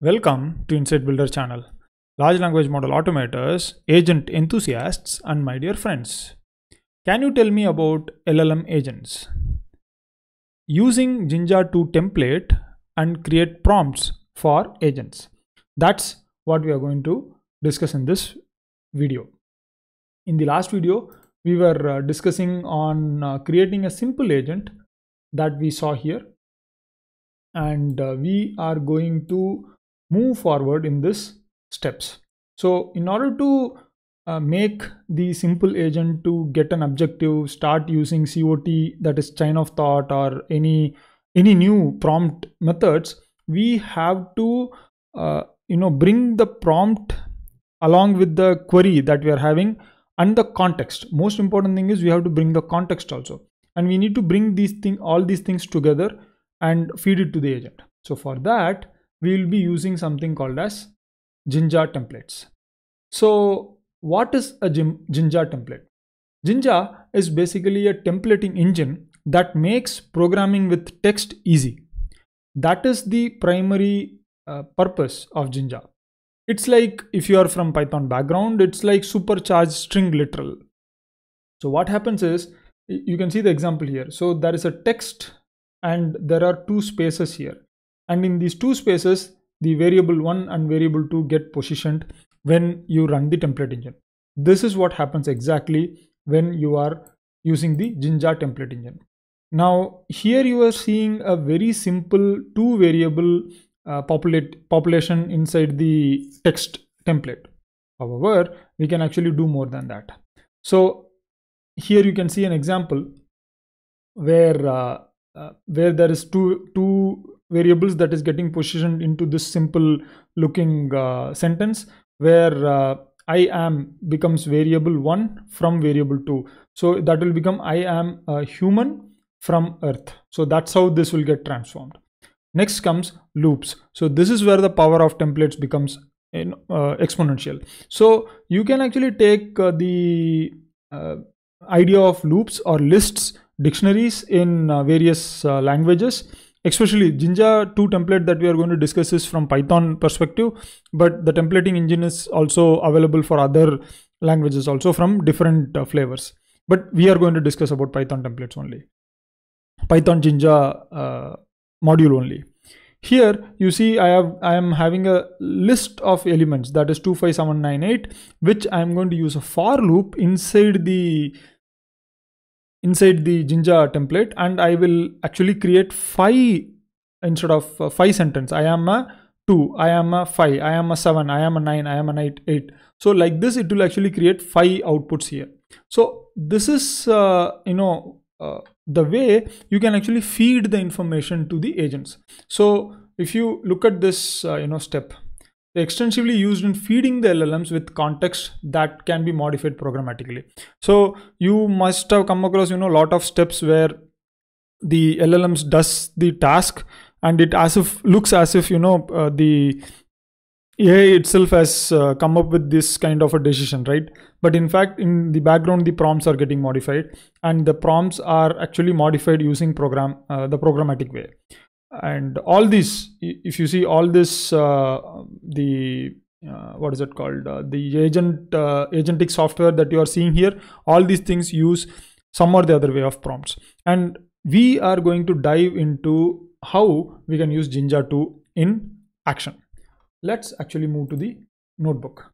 Welcome to Insight Builder channel, large language model automators, agent enthusiasts, and my dear friends. Can you tell me about LLM agents? Using Jinja 2 template and create prompts for agents. That's what we are going to discuss in this video. In the last video, we were uh, discussing on uh, creating a simple agent that we saw here and uh, we are going to move forward in this steps. So in order to uh, make the simple agent to get an objective start using cot that is chain of thought or any any new prompt methods we have to uh, you know bring the prompt along with the query that we are having and the context. Most important thing is we have to bring the context also. And we need to bring these thing all these things together and feed it to the agent. So for that we will be using something called as Jinja templates. So what is a Jinja template? Jinja is basically a templating engine that makes programming with text easy. That is the primary uh, purpose of Jinja. It's like if you are from Python background, it's like supercharged string literal. So what happens is you can see the example here. So there is a text and there are two spaces here and in these two spaces the variable 1 and variable 2 get positioned when you run the template engine. This is what happens exactly when you are using the jinja template engine. Now here you are seeing a very simple two variable uh, populate population inside the text template. However we can actually do more than that. So here you can see an example where uh, uh, where there is two two variables that is getting positioned into this simple looking uh, sentence where uh, I am becomes variable 1 from variable 2. So that will become I am a human from earth. So that's how this will get transformed. Next comes loops. So this is where the power of templates becomes in, uh, exponential. So you can actually take uh, the uh, idea of loops or lists dictionaries in uh, various languages especially Jinja 2 template that we are going to discuss is from Python perspective, but the templating engine is also available for other languages also from different uh, flavors. But we are going to discuss about Python templates only. Python Jinja uh, module only. Here you see I have I am having a list of elements that is 25798 which I am going to use a for loop inside the inside the Jinja template and I will actually create five instead of uh, five sentence. I am a 2, I am a 5, I am a 7, I am a 9, I am an 8, 8. So like this, it will actually create five outputs here. So this is, uh, you know, uh, the way you can actually feed the information to the agents. So if you look at this, uh, you know, step, extensively used in feeding the LLMs with context that can be modified programmatically. So you must have come across, you know, a lot of steps where the LLMs does the task and it as if looks as if, you know, uh, the AI itself has uh, come up with this kind of a decision, right? But in fact, in the background, the prompts are getting modified and the prompts are actually modified using program, uh, the programmatic way and all these if you see all this uh, the uh, what is it called? Uh, the agent uh, agentic software that you are seeing here all these things use some or the other way of prompts. And we are going to dive into how we can use jinja 2 in action. Let's actually move to the notebook.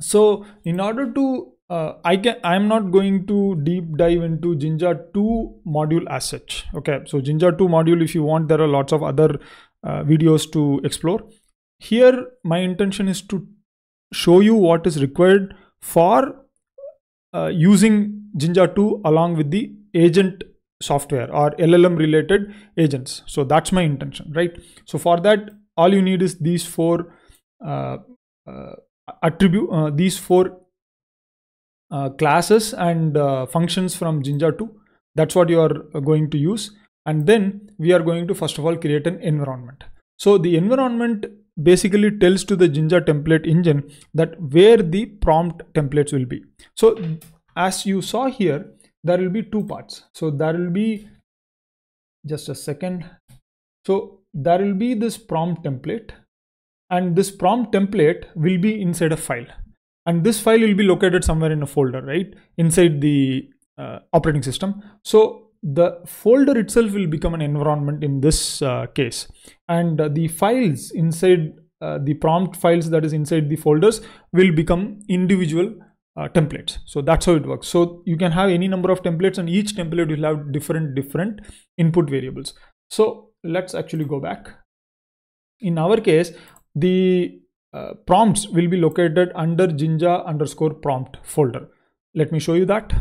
So in order to uh, I can I'm not going to deep dive into Jinja 2 module as such. Okay, so Jinja 2 module, if you want, there are lots of other uh, videos to explore. Here, my intention is to show you what is required for uh, using Jinja 2 along with the agent software or LLM related agents. So that's my intention, right? So for that, all you need is these four uh, uh, attribute, uh, these four uh, classes and uh, functions from Jinja 2. That's what you are uh, going to use. And then we are going to first of all create an environment. So the environment basically tells to the Jinja template engine that where the prompt templates will be. So as you saw here, there will be two parts. So there will be just a second. So there will be this prompt template and this prompt template will be inside a file and this file will be located somewhere in a folder right? Inside the uh, operating system. So the folder itself will become an environment in this uh, case. And uh, the files inside uh, the prompt files that is inside the folders will become individual uh, templates. So that's how it works. So you can have any number of templates and each template will have different different input variables. So let's actually go back. In our case the uh, prompts will be located under jinja underscore prompt folder let me show you that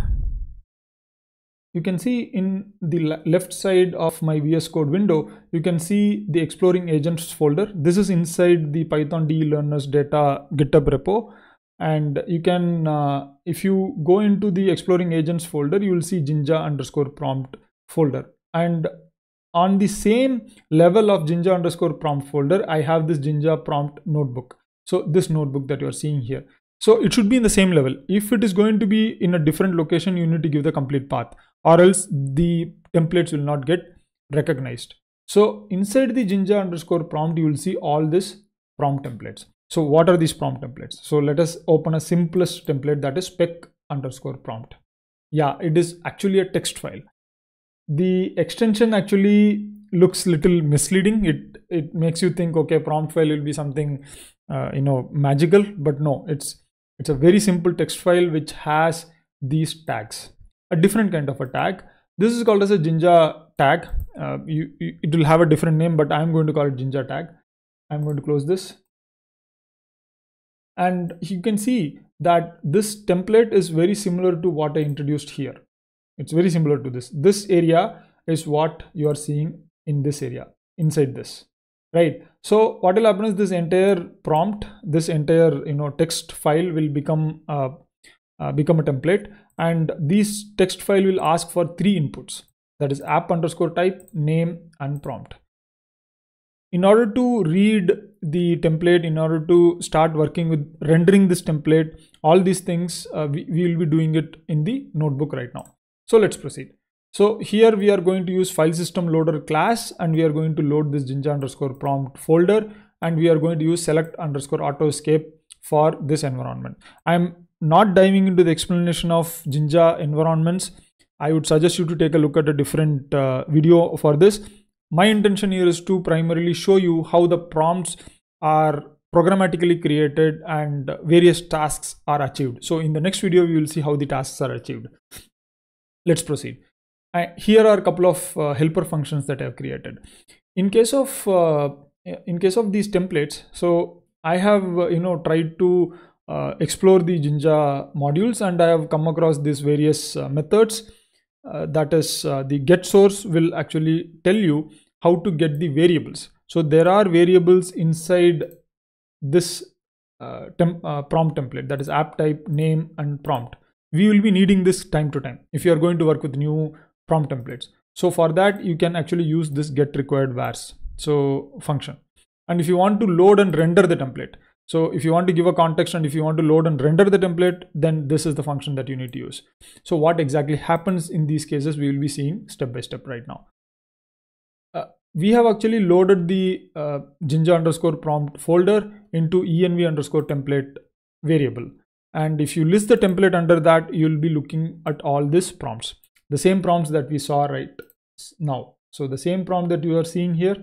you can see in the left side of my VS Code window, you can see the exploring agents folder. This is inside the Python DE learners data GitHub repo. And you can, uh, if you go into the exploring agents folder, you will see Jinja underscore prompt folder. And on the same level of Jinja underscore prompt folder, I have this Jinja prompt notebook. So this notebook that you are seeing here. So it should be in the same level. If it is going to be in a different location, you need to give the complete path or else the templates will not get recognized. So inside the Jinja underscore prompt, you will see all this prompt templates. So what are these prompt templates? So let us open a simplest template that is spec underscore prompt. Yeah, it is actually a text file. The extension actually looks little misleading. It it makes you think, okay, prompt file will be something, uh, you know, magical, but no, it's it's a very simple text file which has these tags a different kind of a tag. This is called as a Jinja tag. Uh, you, you, it will have a different name, but I'm going to call it Jinja tag. I'm going to close this. And you can see that this template is very similar to what I introduced here. It's very similar to this. This area is what you are seeing in this area, inside this, right? So what will happen is this entire prompt, this entire you know text file will become uh, uh, become a template and this text file will ask for three inputs that is app underscore type name and prompt in order to read the template in order to start working with rendering this template all these things uh, we, we will be doing it in the notebook right now so let's proceed so here we are going to use file system loader class and we are going to load this jinja underscore prompt folder and we are going to use select underscore auto escape for this environment i'm not diving into the explanation of Jinja environments, I would suggest you to take a look at a different uh, video for this. My intention here is to primarily show you how the prompts are programmatically created and various tasks are achieved. So in the next video, we will see how the tasks are achieved. Let's proceed. Uh, here are a couple of uh, helper functions that I have created. In case of uh, in case of these templates, so I have uh, you know tried to uh, explore the Jinja modules and I have come across these various uh, methods. Uh, that is the get source will actually tell you how to get the variables. So there are variables inside this temp, prompt template that is app type, name and prompt. We will be needing this time to time if you are going to work with new prompt templates. So for that you can actually use this get required vars so function. And if you want to load and render the template, so if you want to give a context and if you want to load and render the template, then this is the function that you need to use. So what exactly happens in these cases, we will be seeing step by step right now. Uh, we have actually loaded the uh, Jinja underscore prompt folder into env underscore template variable. And if you list the template under that, you'll be looking at all these prompts, the same prompts that we saw right now. So the same prompt that you are seeing here,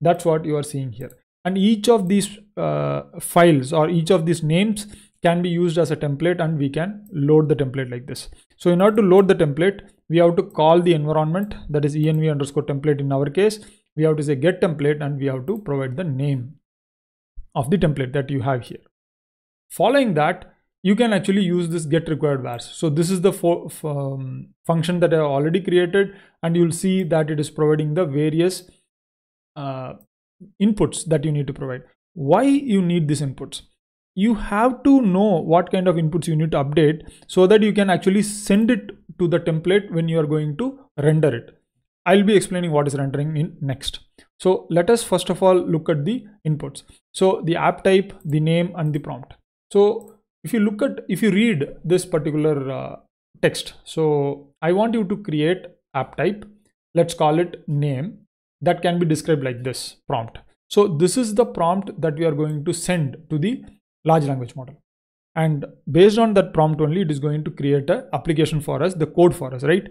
that's what you are seeing here and each of these uh, files or each of these names can be used as a template and we can load the template like this. So in order to load the template, we have to call the environment that is env underscore template in our case. We have to say get template and we have to provide the name of the template that you have here. Following that, you can actually use this get required vars. So this is the um, function that I already created and you'll see that it is providing the various uh, inputs that you need to provide. Why you need these inputs? You have to know what kind of inputs you need to update so that you can actually send it to the template when you are going to render it. I'll be explaining what is rendering in next. So let us first of all look at the inputs. So the app type, the name and the prompt. So if you look at, if you read this particular uh, text, so I want you to create app type. Let's call it name that can be described like this prompt. So this is the prompt that we are going to send to the large language model. And based on that prompt only, it is going to create a application for us, the code for us, right?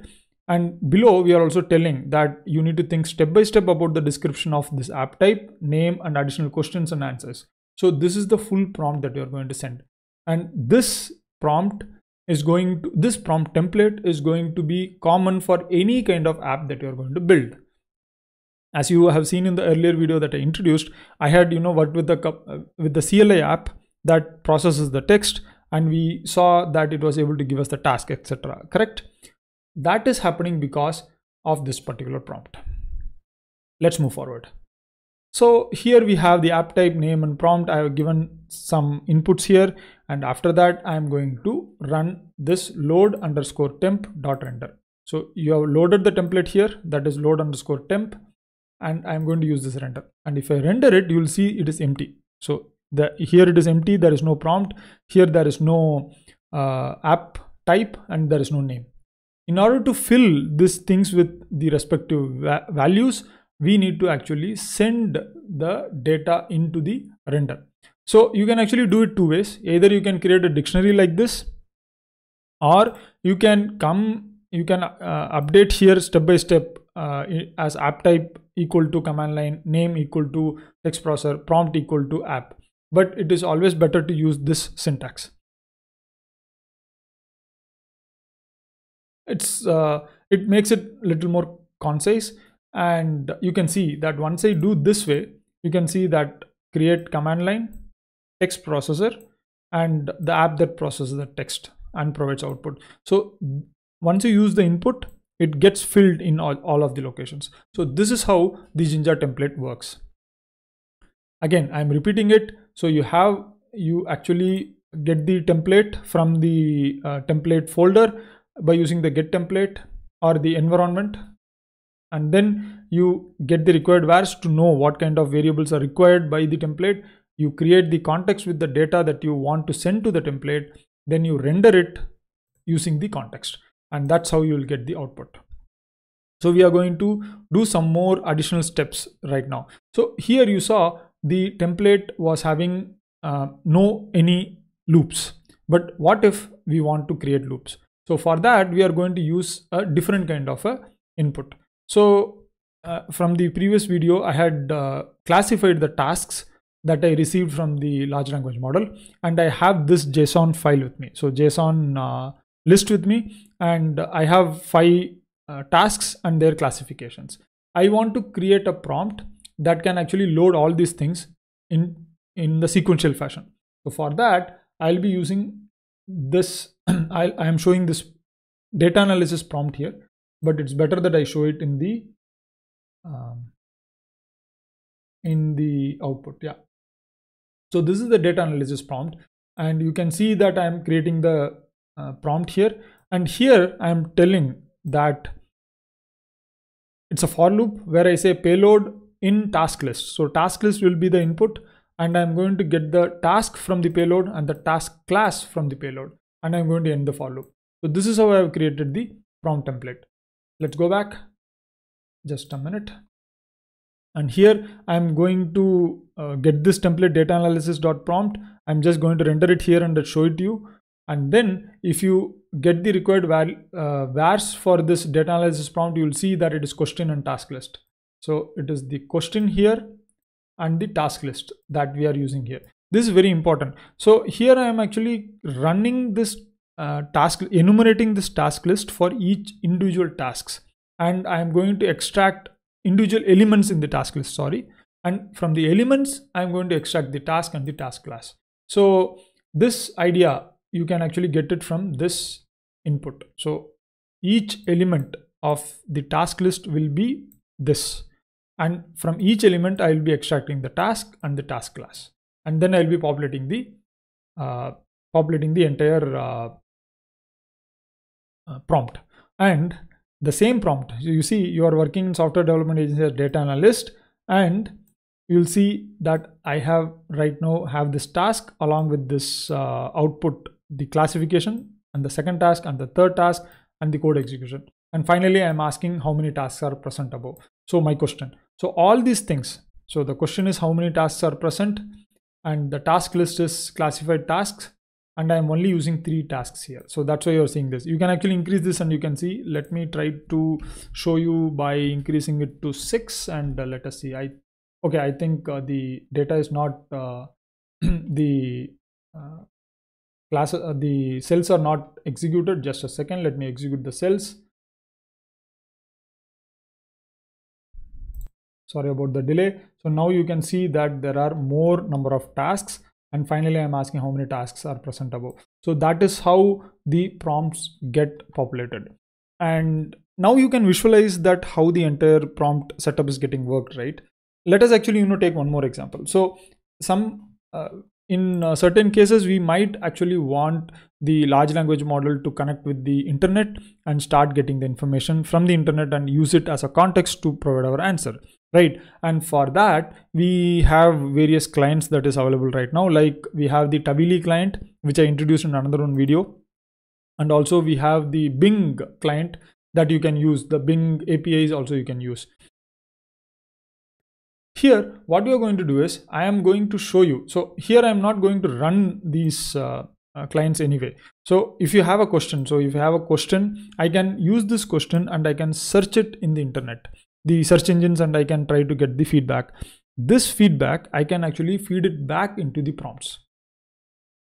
And below, we are also telling that you need to think step by step about the description of this app type, name, and additional questions and answers. So this is the full prompt that you are going to send. And this prompt is going to, this prompt template is going to be common for any kind of app that you're going to build. As you have seen in the earlier video that I introduced, I had, you know, worked with the, with the CLI app that processes the text and we saw that it was able to give us the task, etc. Correct? That is happening because of this particular prompt. Let's move forward. So here we have the app type name and prompt. I have given some inputs here and after that I am going to run this load underscore temp dot render. So you have loaded the template here that is load underscore temp and I'm going to use this render and if I render it you will see it is empty. So the here it is empty there is no prompt here there is no uh, app type and there is no name. In order to fill these things with the respective va values we need to actually send the data into the render. So you can actually do it two ways. Either you can create a dictionary like this or you can come, you can uh, update here step by step uh, as app type equal to command line, name equal to text processor, prompt equal to app. But it is always better to use this syntax. It's uh, it makes it a little more concise and you can see that once I do this way you can see that create command line text processor and the app that processes the text and provides output. So once you use the input it gets filled in all, all of the locations. So this is how the jinja template works. Again i'm repeating it. So you have you actually get the template from the uh, template folder by using the get template or the environment. And then you get the required vars to know what kind of variables are required by the template you create the context with the data that you want to send to the template then you render it using the context. And that's how you will get the output. So we are going to do some more additional steps right now. So here you saw the template was having uh, no any loops. But what if we want to create loops? So for that we are going to use a different kind of a input. So uh, from the previous video, I had uh, classified the tasks that I received from the large language model and I have this JSON file with me. So JSON uh, list with me and I have five uh, tasks and their classifications. I want to create a prompt that can actually load all these things in, in the sequential fashion. So for that, I'll be using this, I am showing this data analysis prompt here but it's better that I show it in the um, in the output yeah so this is the data analysis prompt and you can see that I'm creating the uh, prompt here. And here I'm telling that it's a for loop where I say payload in task list. So task list will be the input and I'm going to get the task from the payload and the task class from the payload and I'm going to end the for loop. So this is how I have created the prompt template. Let's go back. Just a minute and here i'm going to uh, get this template data analysis dot prompt. I'm just going to render it here and show it to you. And then if you get the required val uh, vars for this data analysis prompt you will see that it is question and task list. So it is the question here and the task list that we are using here. This is very important. So here i am actually running this uh, task enumerating this task list for each individual tasks. And I am going to extract individual elements in the task list sorry. And from the elements I'm going to extract the task and the task class. So this idea you can actually get it from this input. So each element of the task list will be this. And from each element I will be extracting the task and the task class. And then I'll be populating the uh, populating the entire uh, uh, prompt. And the same prompt. You see you are working in software development agency as data analyst and you'll see that I have right now have this task along with this uh, output the classification and the second task and the third task and the code execution. And finally I'm asking how many tasks are present above. So my question. So all these things. So the question is how many tasks are present and the task list is classified tasks and I'm only using three tasks here. So that's why you're seeing this. You can actually increase this and you can see, let me try to show you by increasing it to six and uh, let us see. I Okay, I think uh, the data is not, uh, the uh, class, uh, the cells are not executed. Just a second, let me execute the cells. Sorry about the delay. So now you can see that there are more number of tasks and finally i'm asking how many tasks are present above. So that is how the prompts get populated. And now you can visualize that how the entire prompt setup is getting worked right? Let us actually you know take one more example. So some uh, in uh, certain cases we might actually want the large language model to connect with the internet and start getting the information from the internet and use it as a context to provide our answer right. And for that we have various clients that is available right now. Like we have the Tavily client which i introduced in another one video. And also we have the bing client that you can use. The bing apis also you can use. Here what we are going to do is i am going to show you. So here i am not going to run these uh, uh, clients anyway. So if you have a question so if you have a question i can use this question and i can search it in the internet the search engines and I can try to get the feedback. This feedback, I can actually feed it back into the prompts.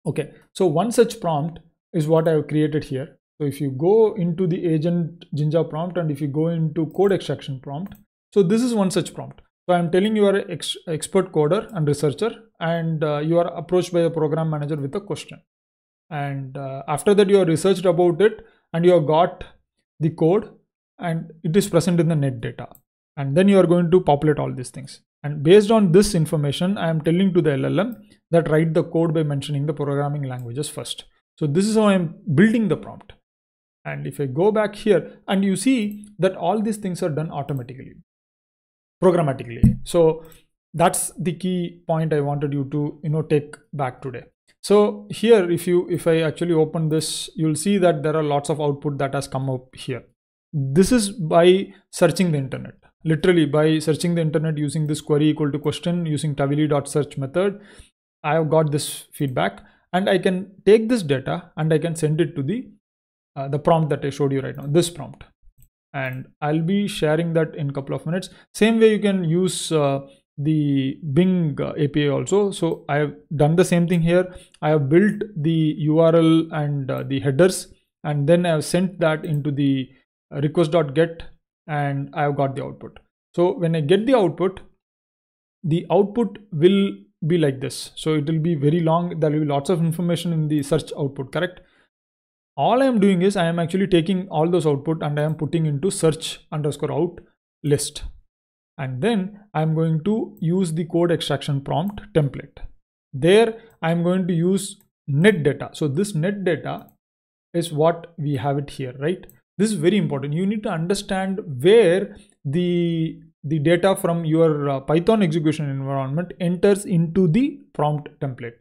Okay, so one such prompt is what I have created here. So if you go into the agent Jinja prompt and if you go into code extraction prompt, so this is one such prompt. So I'm telling you are an ex expert coder and researcher and uh, you are approached by a program manager with a question. And uh, after that you have researched about it and you have got the code and it is present in the net data and then you are going to populate all these things. And based on this information i am telling to the llm that write the code by mentioning the programming languages first. So this is how i am building the prompt. And if i go back here and you see that all these things are done automatically programmatically. So that's the key point i wanted you to you know take back today. So here if you if i actually open this you'll see that there are lots of output that has come up here. This is by searching the internet literally by searching the internet using this query equal to question using tavily.search method i have got this feedback. And i can take this data and i can send it to the uh, the prompt that i showed you right now this prompt. And i'll be sharing that in a couple of minutes. Same way you can use uh, the bing uh, api also. So i have done the same thing here. I have built the url and uh, the headers. And then i have sent that into the request.get and I have got the output. So when I get the output, the output will be like this. So it will be very long. There will be lots of information in the search output, correct? All I am doing is I am actually taking all those output and I am putting into search underscore out list. And then I'm going to use the code extraction prompt template. There I'm going to use net data. So this net data is what we have it here, right? This is very important. You need to understand where the the data from your uh, python execution environment enters into the prompt template.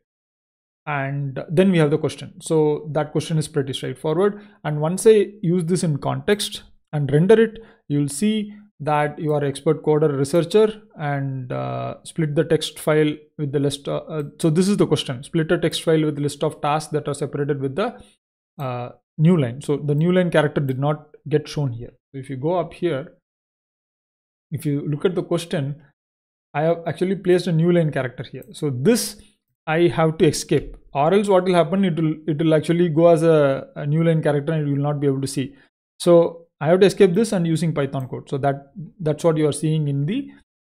And then we have the question. So that question is pretty straightforward. And once i use this in context and render it you'll see that you are expert coder researcher and uh, split the text file with the list uh, uh, so this is the question. Split a text file with list of tasks that are separated with the uh, new line. So the new line character did not get shown here. So if you go up here, if you look at the question, I have actually placed a new line character here. So this I have to escape or else what will happen, it will, it will actually go as a, a new line character and you will not be able to see. So I have to escape this and using Python code. So that that's what you are seeing in the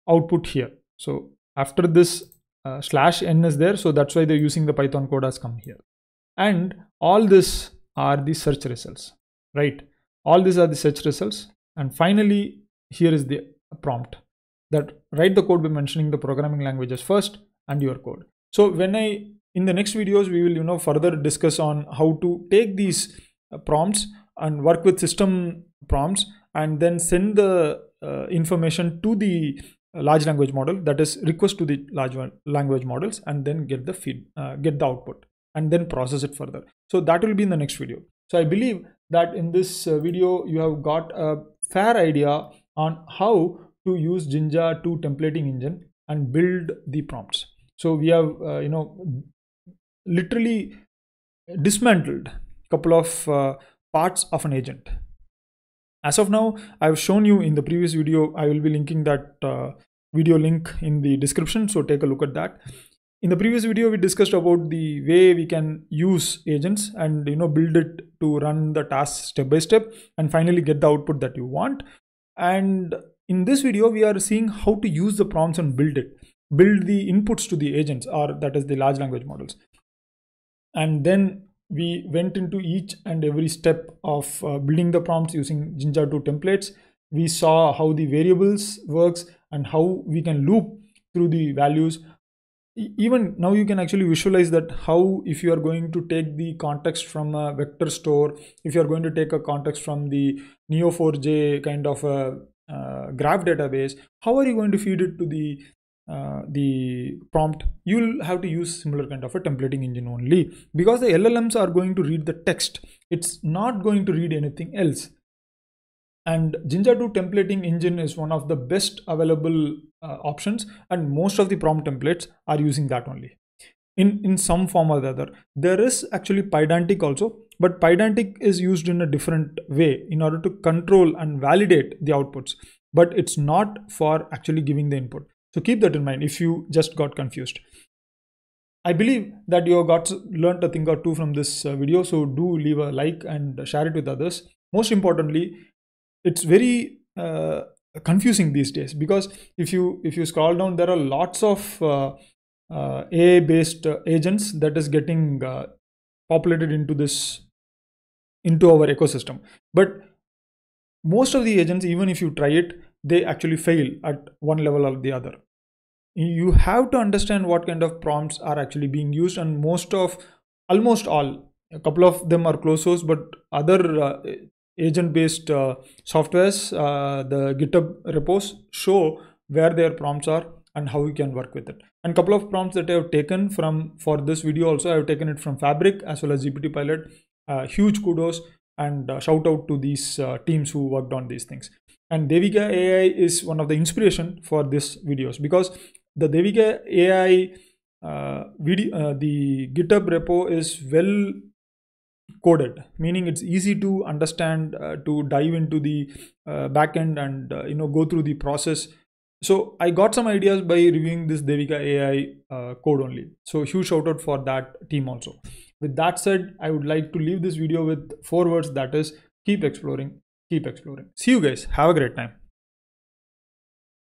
output here. So after this uh, slash n is there. So that's why they're using the Python code has come here. And all this are the search results, right? All these are the search results. And finally, here is the prompt that write the code by mentioning the programming languages first and your code. So when I, in the next videos, we will, you know, further discuss on how to take these uh, prompts and work with system prompts and then send the uh, information to the large language model that is request to the large language models and then get the feed uh, get the output and then process it further. So that will be in the next video. So I believe that in this uh, video, you have got a fair idea on how to use Jinja 2 templating engine and build the prompts so we have uh, you know literally dismantled a couple of uh, parts of an agent as of now i've shown you in the previous video i will be linking that uh, video link in the description so take a look at that in the previous video we discussed about the way we can use agents and you know build it to run the tasks step by step and finally get the output that you want. And in this video we are seeing how to use the prompts and build it build the inputs to the agents or that is the large language models. And then we went into each and every step of uh, building the prompts using Jinja 2 templates. We saw how the variables works and how we can loop through the values even now you can actually visualize that how if you are going to take the context from a vector store if you are going to take a context from the neo4j kind of a uh, graph database how are you going to feed it to the uh, the prompt? You'll have to use similar kind of a templating engine only. Because the llms are going to read the text it's not going to read anything else and Jinja 2 templating engine is one of the best available uh, options and most of the prompt templates are using that only. In in some form or the other. There is actually pydantic also but pydantic is used in a different way in order to control and validate the outputs but it's not for actually giving the input. So keep that in mind if you just got confused. I believe that you have got learned a thing or two from this uh, video so do leave a like and share it with others. Most importantly it's very uh, confusing these days because if you if you scroll down there are lots of uh, uh, AI based uh, agents that is getting uh, populated into this into our ecosystem. But most of the agents even if you try it they actually fail at one level or the other. You have to understand what kind of prompts are actually being used and most of almost all a couple of them are closed source but other uh, agent based uh, softwares, uh, the GitHub repos show where their prompts are and how you can work with it. And couple of prompts that I have taken from for this video also, I have taken it from Fabric as well as GPT Pilot. Uh, huge kudos and uh, shout out to these uh, teams who worked on these things. And Devika AI is one of the inspiration for this videos because the Devika AI uh, video, the GitHub repo is well coded meaning it's easy to understand uh, to dive into the uh, backend and uh, you know go through the process. So i got some ideas by reviewing this devika ai uh, code only. So huge shout out for that team also. With that said i would like to leave this video with four words that is keep exploring keep exploring. See you guys. Have a great time